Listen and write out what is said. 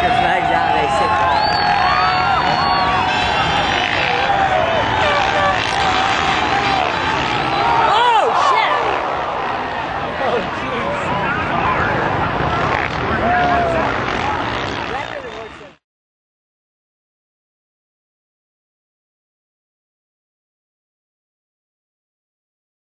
seconds now.